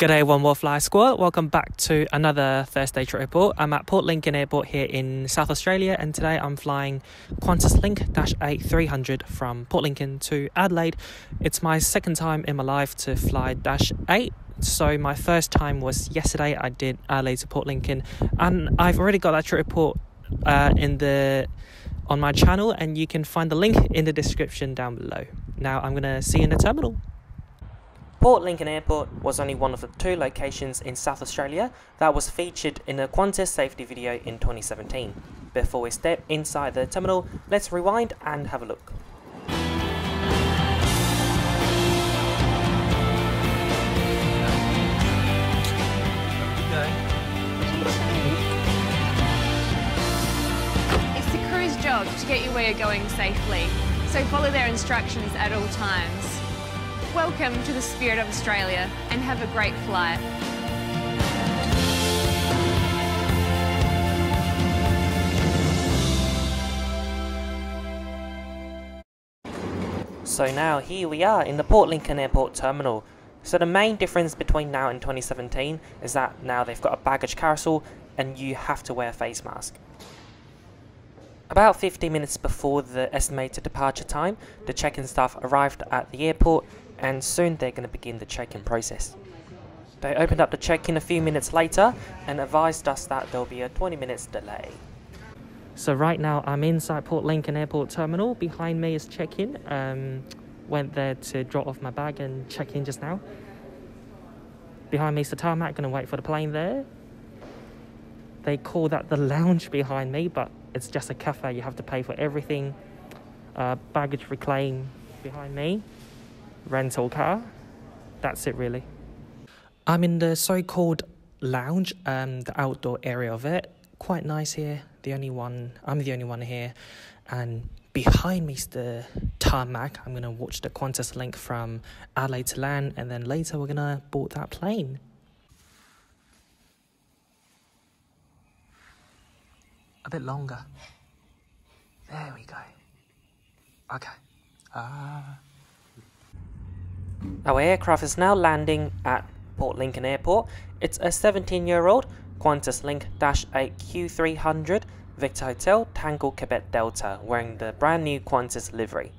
G'day, One World Fly Squad. Welcome back to another Thursday trip report. I'm at Port Lincoln Airport here in South Australia, and today I'm flying Qantas Link Dash 8 300 from Port Lincoln to Adelaide. It's my second time in my life to fly Dash 8. So my first time was yesterday. I did Adelaide to Port Lincoln, and I've already got that trip report uh, in the on my channel, and you can find the link in the description down below. Now I'm gonna see you in the terminal. Port Lincoln Airport was only one of the two locations in South Australia that was featured in a Qantas safety video in 2017. Before we step inside the terminal, let's rewind and have a look. It's the crew's job to get you where you're going safely, so follow their instructions at all times. Welcome to the Spirit of Australia and have a great flight. So now here we are in the Port Lincoln Airport terminal. So the main difference between now and 2017 is that now they've got a baggage carousel and you have to wear a face mask. About 15 minutes before the estimated departure time, the check-in staff arrived at the airport and soon they're going to begin the check-in process. They opened up the check-in a few minutes later and advised us that there'll be a 20 minutes delay. So right now I'm inside Port Lincoln Airport terminal. Behind me is check-in. Um, went there to drop off my bag and check in just now. Behind me is the tarmac. Gonna wait for the plane there. They call that the lounge behind me, but it's just a cafe. You have to pay for everything. Uh, baggage reclaim behind me. Rental car. That's it really. I'm in the so-called lounge, um, the outdoor area of it. Quite nice here. The only one, I'm the only one here, and behind me is the tarmac. I'm gonna watch the Qantas link from Adelaide to land, and then later we're gonna board that plane. A bit longer. There we go. Okay. Ah. Our aircraft is now landing at Port Lincoln Airport. It's a 17 year old Qantas Link Dash 8 Q300 Victor Hotel Tango Quebec Delta wearing the brand new Qantas livery.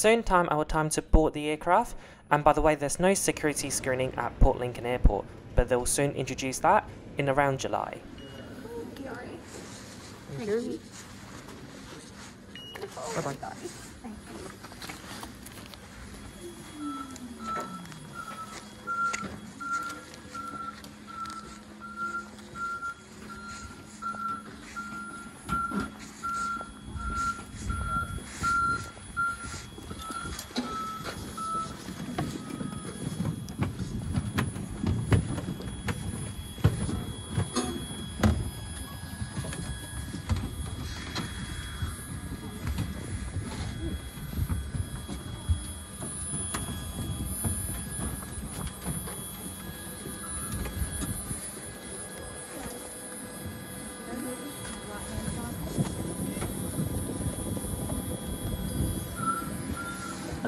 Soon time our time to board the aircraft, and by the way, there's no security screening at Port Lincoln Airport, but they'll soon introduce that in around July. Bye bye.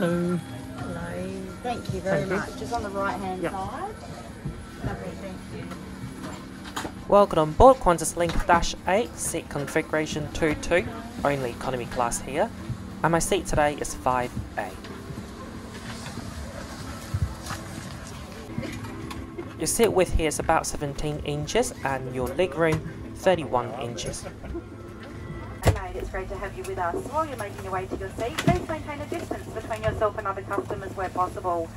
Hello. Hello. Thank you very Thank you. much. Just on the right hand Yep. side. Lovely, thank you. Welcome on board Qantas Link Dash 8, seat configuration 22, only economy class here, and my seat today is 5A. Your seat width here is about 17 inches and your leg room 31 inches. Great to have you with us. While you're making your way to your seat, please maintain a distance between yourself and other customers where possible.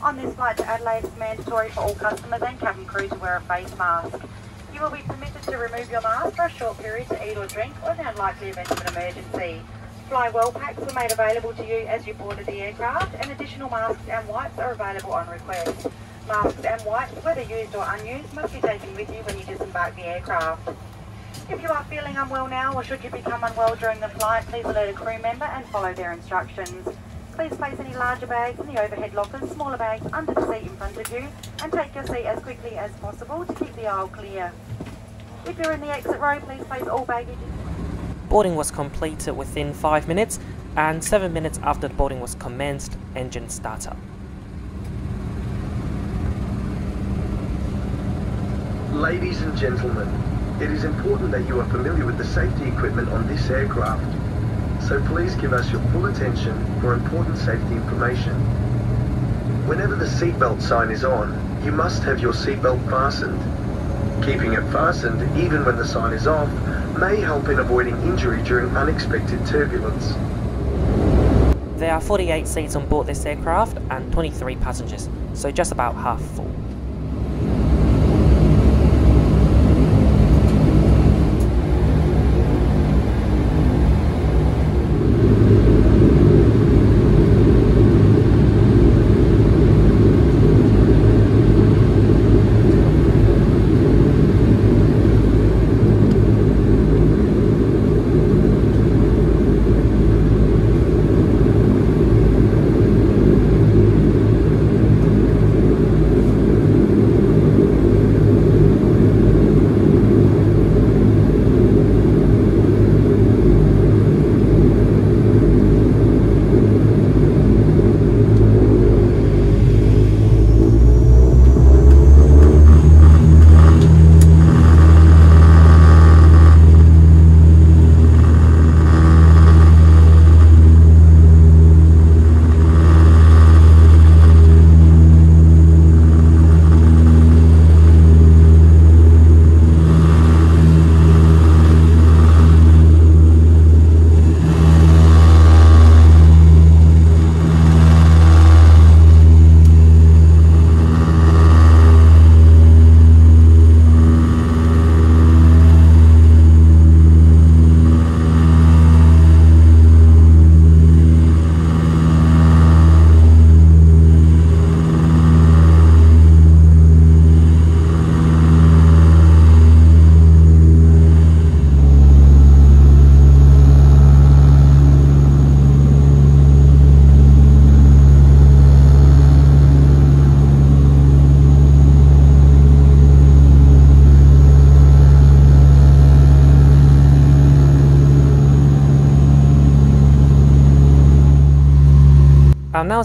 On this flight to Adelaide, it's mandatory for all customers and cabin crew to wear a face mask. You will be permitted to remove your mask for a short period to eat or drink or in the unlikely event of an emergency. Fly well packs were made available to you as you boarded the aircraft and additional masks and wipes are available on request. Masks and wipes, whether used or unused, must be taken with you when you disembark the aircraft. If you are feeling unwell now or should you become unwell during the flight, please alert a crew member and follow their instructions. Please place any larger bags in the overhead lockers, smaller bags under the seat in front of you, and take your seat as quickly as possible to keep the aisle clear. If you're in the exit row, please place all baggage Boarding was completed within 5 minutes, and 7 minutes after the boarding was commenced, engine startup. Ladies and gentlemen, it is important that you are familiar with the safety equipment on this aircraft. So please give us your full attention for important safety information. Whenever the seatbelt sign is on, you must have your seatbelt fastened. Keeping it fastened, even when the sign is off, may help in avoiding injury during unexpected turbulence. There are 48 seats on board this aircraft and 23 passengers, so just about half full.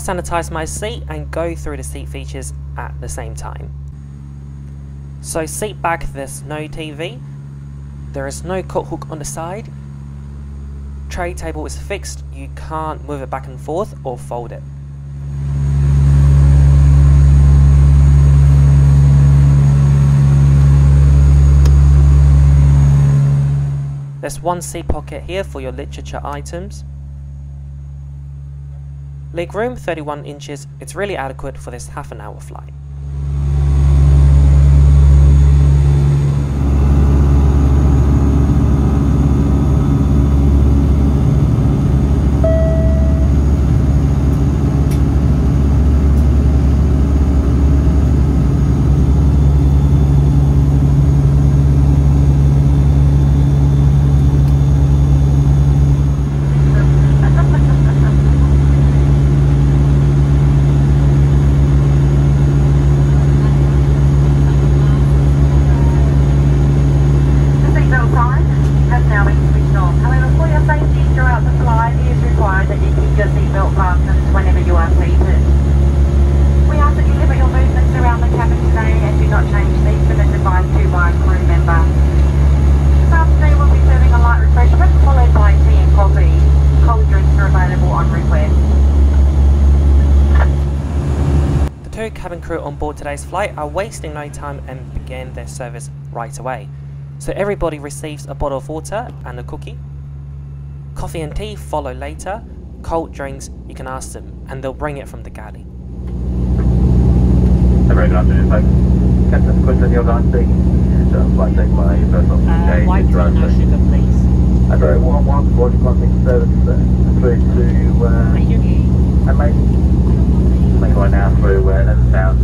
Sanitize my seat and go through the seat features at the same time. So seat back there's no TV, there is no coat hook on the side, tray table is fixed, you can't move it back and forth or fold it. There's one seat pocket here for your literature items. Legroom 31 inches, it's really adequate for this half an hour flight. Today's flight are wasting no time and begin their service right away. So everybody receives a bottle of water and a cookie. Coffee and tea follow later. Cold drinks, you can ask them, and they'll bring it from the galley. A very good afternoon, folks. Captain Quinton, you're going speaking. And uh, flight deck by First Officer Uh, James white tea, no Rose. sugar, please. A very warm one, boarding contact service uh, through to uh, Thank you. Adelaide. Make our way now through uh, Eleven South,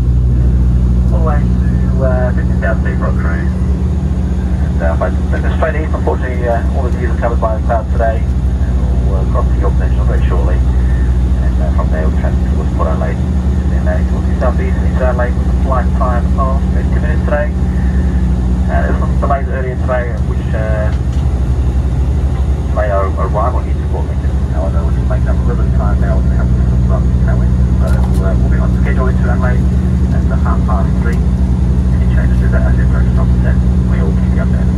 all the way to uh, 50 South Seafront Cruise. And uh, by looking straight east, unfortunately, uh, all the views are covered by the clouds today. And we'll uh, cross the Yorke Peninsula very shortly. And uh, from there, we'll transfer towards Port Adelaide. And then uh, towards the southeast and into Adelaide with a flight time of 50 minutes today. Uh, there were some delays earlier today, which uh, delay our arrival here to Port Lincoln. However, we're just making up a little bit of time now to have some fun tailwind. So uh, we'll be on schedule into Adelaide at the half past three. Any changes to that as you approach top 10, we will keep you updated.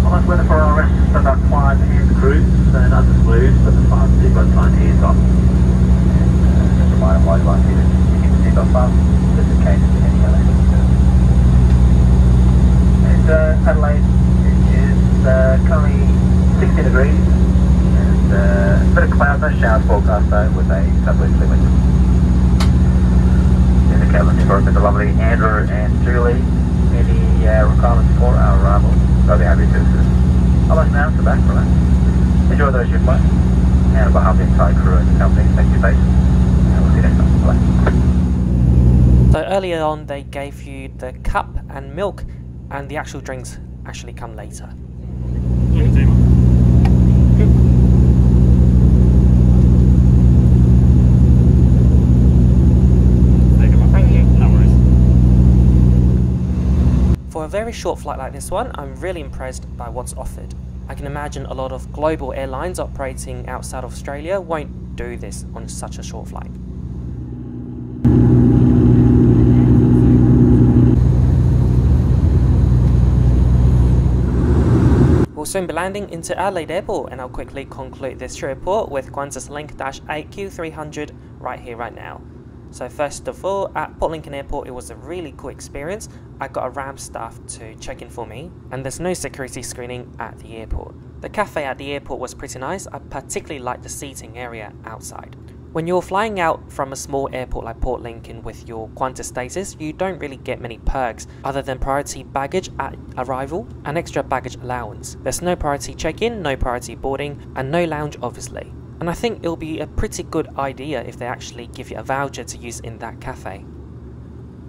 Well, that's weather for our rest of our climb and cruise. Uh, not as smooth, but the fast seatbelt sign here is on. And uh, just a reminder, why like you to keep the seatbelt fast, just in case any other and uh, Adelaide is uh, currently 60 degrees and uh, a bit of cloud, no showers forecast though with a couple of limit. In the cabin you've got the lovely Andrew and Julie. Any uh, requirements for our arrival? They'll be happy to assist. I'll let now to back for that. Enjoy those your flights. And on behalf of the entire crew and company, thank you, face. And we'll see you next time. Bye. So earlier on, they gave you the cup and milk, and the actual drinks actually come later. Thank you. For a very short flight like this one, I'm really impressed by what's offered. I can imagine a lot of global airlines operating outside Australia won't do this on such a short flight. We'll soon be landing into Adelaide Airport and I'll quickly conclude this report with Qantas Link 8Q300 right here, right now. So first of all, at Port Lincoln Airport, it was a really cool experience. I got a RAM staff to check in for me, and there's no security screening at the airport. The cafe at the airport was pretty nice. I particularly liked the seating area outside. When you're flying out from a small airport like Port Lincoln with your Qantas status, you don't really get many perks other than priority baggage at arrival and extra baggage allowance. There's no priority check-in, no priority boarding, and no lounge obviously. And I think it'll be a pretty good idea if they actually give you a voucher to use in that cafe.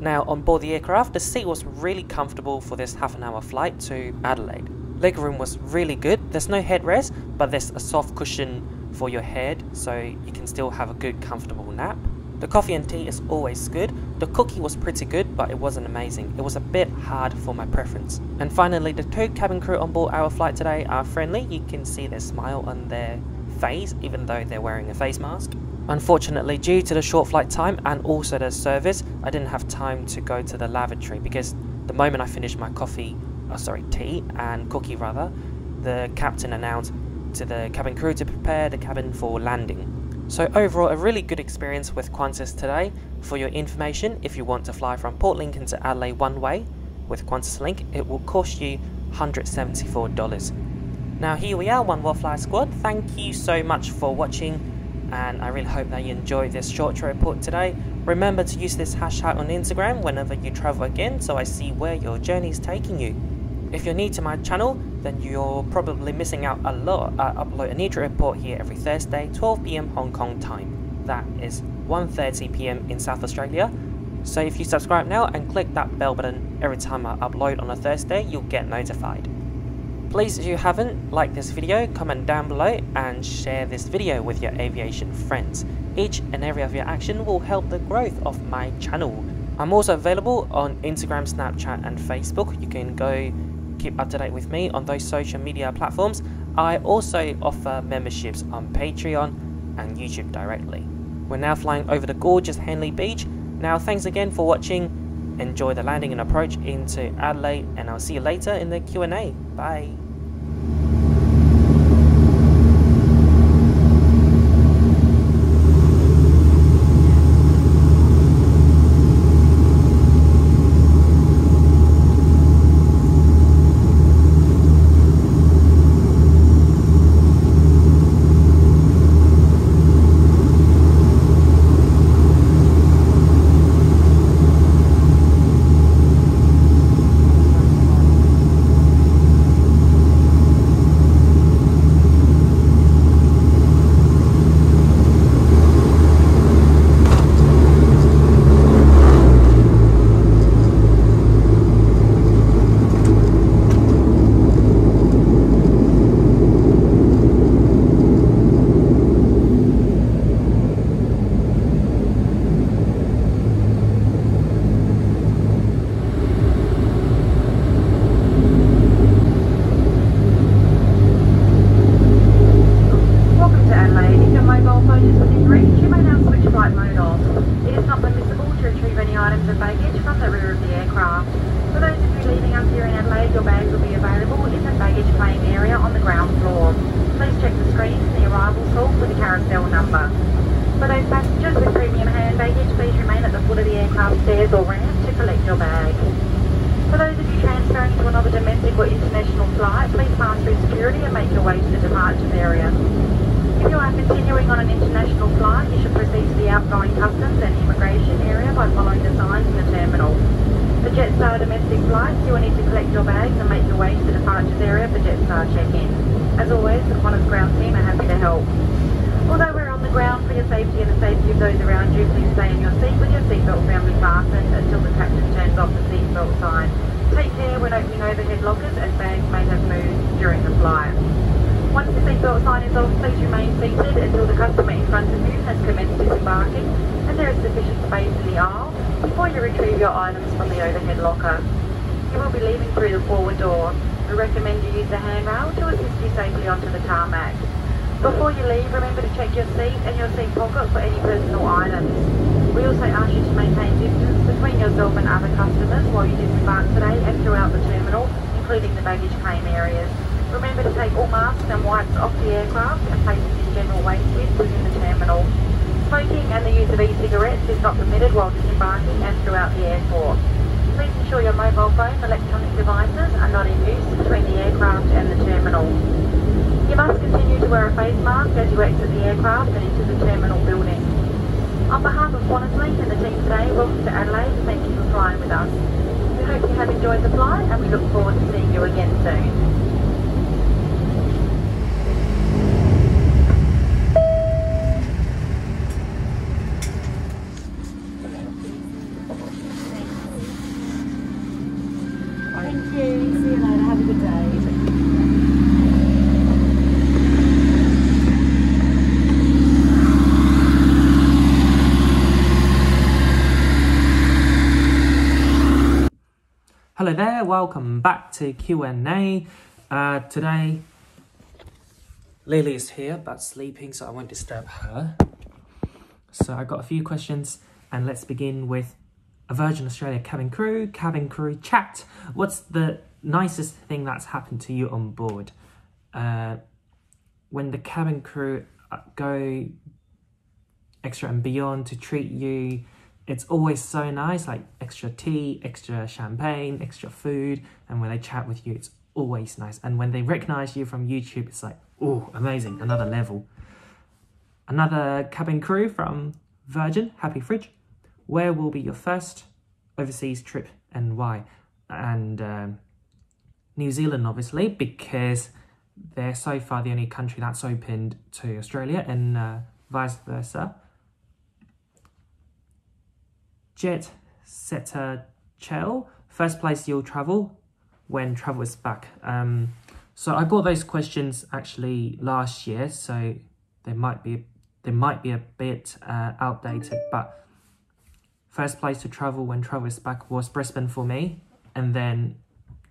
Now, on board the aircraft, the seat was really comfortable for this half an hour flight to Adelaide. Legroom was really good. There's no headrest, but there's a soft cushion for your head so you can still have a good, comfortable nap. The coffee and tea is always good. The cookie was pretty good, but it wasn't amazing. It was a bit hard for my preference. And finally, the two cabin crew on board our flight today are friendly. You can see their smile on their face, even though they're wearing a face mask. Unfortunately, due to the short flight time and also the service, I didn't have time to go to the lavatory because the moment I finished my coffee, oh sorry, tea and cookie rather, the captain announced to the cabin crew to prepare the cabin for landing. So overall, a really good experience with Qantas today. For your information, if you want to fly from Port Lincoln to Adelaide one way with Qantas Link, it will cost you $174. Now here we are, One World Fly Squad. Thank you so much for watching and I really hope that you enjoyed this short report today. Remember to use this hashtag on Instagram whenever you travel again so I see where your journey is taking you. If you're new to my channel, then you're probably missing out a lot. I upload a trip report here every Thursday, 12pm Hong Kong time. That is 1.30pm in South Australia. So if you subscribe now and click that bell button every time I upload on a Thursday, you'll get notified. Please, if you haven't, like this video, comment down below and share this video with your aviation friends. Each and every of your action will help the growth of my channel. I'm also available on Instagram, Snapchat and Facebook. You can go keep up to date with me on those social media platforms. I also offer memberships on Patreon and YouTube directly. We're now flying over the gorgeous Henley Beach. Now thanks again for watching. Enjoy the landing and approach into Adelaide and I'll see you later in the Q&A. Bye. Domestic flights, you will need to collect your bags and make your way to the departures area for Jetstar check-in. As always, the Qantas ground team are happy to help. Although we're on the ground for your safety and the safety of those around you, please stay in your seat with your seatbelt firmly fastened until the captain turns off the seatbelt sign. Take care when opening overhead lockers as bags may have moved during the flight. Once the seatbelt sign is off, please remain seated until the customer in front of you has commenced disembarking and there is sufficient space in the aisle before you retrieve your items from the overhead locker. You will be leaving through the forward door. We recommend you use the handrail to assist you safely onto the tarmac. Before you leave, remember to check your seat and your seat pocket for any personal items. We also ask you to maintain distance between yourself and other customers while you disembark today and throughout the terminal, including the baggage claim areas. Remember to take all masks and wipes off the aircraft and place them in general waste bins within the terminal. Smoking and the use of e-cigarettes is not permitted while disembarking and throughout the airport. Please ensure your mobile phone and electronic devices are not in use between the aircraft and the terminal. You must continue to wear a face mask as you exit the aircraft and into the terminal building. On behalf of QantasLink and the team today, welcome to Adelaide and thank you for flying with us. We hope you have enjoyed the flight and we look forward to seeing you again soon. Thank you. See you later. Have a good day. There, welcome back to Q&A. Uh, today, Lily is here but sleeping, so I won't disturb her. So I've got a few questions, and let's begin with a Virgin Australia cabin crew, cabin crew chat. What's the nicest thing that's happened to you on board? Uh, when the cabin crew uh, go extra and beyond to treat you it's always so nice like extra tea extra champagne extra food and when they chat with you it's always nice. And when they recognize you from youtube it's like oh amazing another level. Another cabin crew from virgin happy fridge. Where will be your first overseas trip and why? And um, new zealand obviously because they're so far the only country that's opened to australia and uh, vice versa Jet Setter Chell, first place you'll travel when travel is back. Um, so I got those questions actually last year, so they might be they might be a bit uh, outdated, but first place to travel when travel is back was Brisbane for me, and then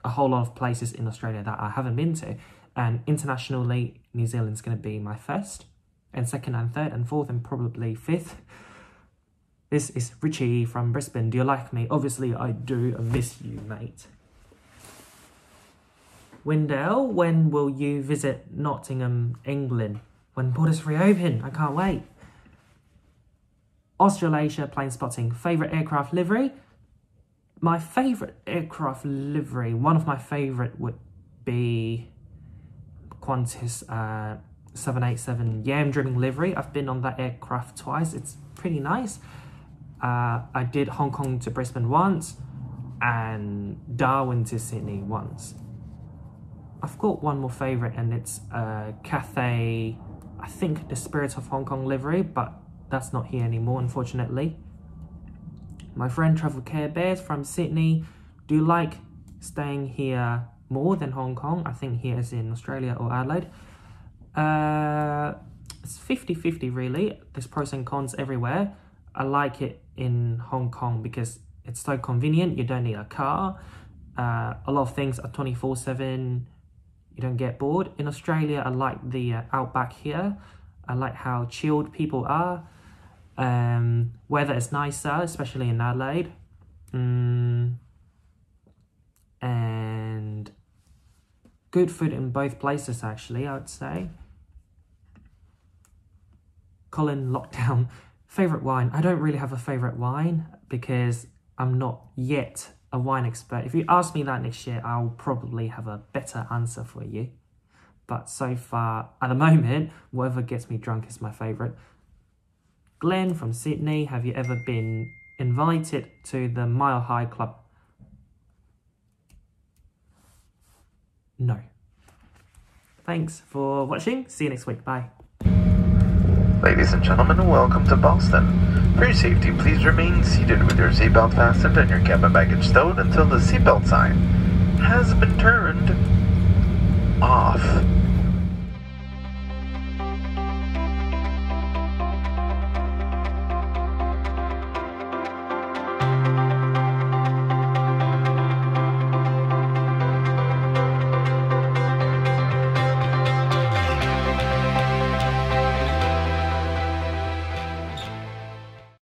a whole lot of places in Australia that I haven't been to, and internationally New Zealand's going to be my first, and second and third and fourth and probably fifth. This is Richie from Brisbane. Do you like me? Obviously, I do. I miss you, mate. Wendell, when will you visit Nottingham, England? When borders reopen? I can't wait. Australasia plane spotting. Favourite aircraft livery? My favourite aircraft livery, one of my favourite would be Qantas uh, 787 Yam Dreaming livery. I've been on that aircraft twice. It's pretty nice. Uh, I did Hong Kong to Brisbane once and Darwin to Sydney once. I've got one more favourite and it's uh, Cathay, I think the Spirit of Hong Kong livery, but that's not here anymore, unfortunately. My friend Travel Care Bears from Sydney, do like staying here more than Hong Kong? I think here is in Australia or Adelaide. Uh, it's 50-50 really. There's pros and cons everywhere. I like it in Hong Kong because it's so convenient. You don't need a car. Uh, a lot of things are 24-7. You don't get bored. In Australia, I like the uh, outback here. I like how chilled people are. Um, weather is nicer, especially in Adelaide. Mm, and good food in both places, actually, I would say. Colin, lockdown. Favorite wine? I don't really have a favorite wine because I'm not yet a wine expert. If you ask me that next year, I'll probably have a better answer for you. But so far, at the moment, whatever gets me drunk is my favorite. Glenn from Sydney, have you ever been invited to the Mile High Club? No. Thanks for watching. See you next week. Bye. Ladies and gentlemen, welcome to Boston. For your safety, please remain seated with your seatbelt fastened and your cabin baggage stowed until the seatbelt sign has been turned off.